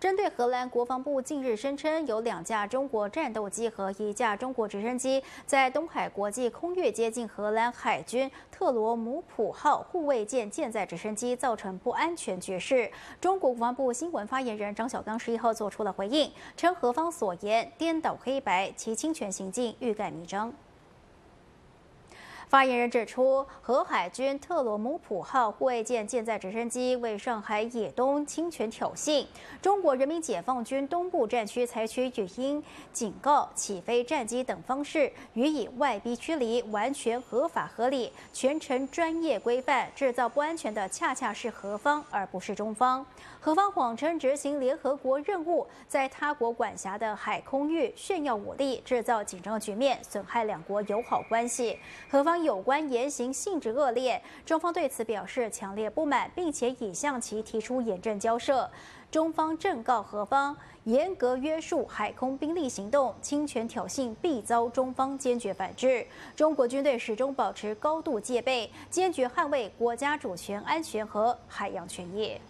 针对荷兰国防部近日声称有两架中国战斗机和一架中国直升机在东海国际空域接近荷兰海军特罗姆普号护卫舰舰载直升机，造成不安全局势。中国国防部新闻发言人张小刚十一号做出了回应，称何方所言颠倒黑白，其侵权行径欲盖弥彰。发言人指出，核海军特罗姆普号护卫舰舰载直升机为上海野东侵权挑衅，中国人民解放军东部战区采取语音警告、起飞战机等方式予以外逼驱离，完全合法合理，全程专业规范。制造不安全的恰恰是何方，而不是中方。何方谎称执行联合国任务，在他国管辖的海空域炫耀武力，制造紧张局面，损害两国友好关系。何方？有关言行性质恶劣，中方对此表示强烈不满，并且已向其提出严正交涉。中方正告何方，严格约束海空兵力行动，侵权挑衅必遭中方坚决反制。中国军队始终保持高度戒备，坚决捍卫国家主权、安全和海洋权益。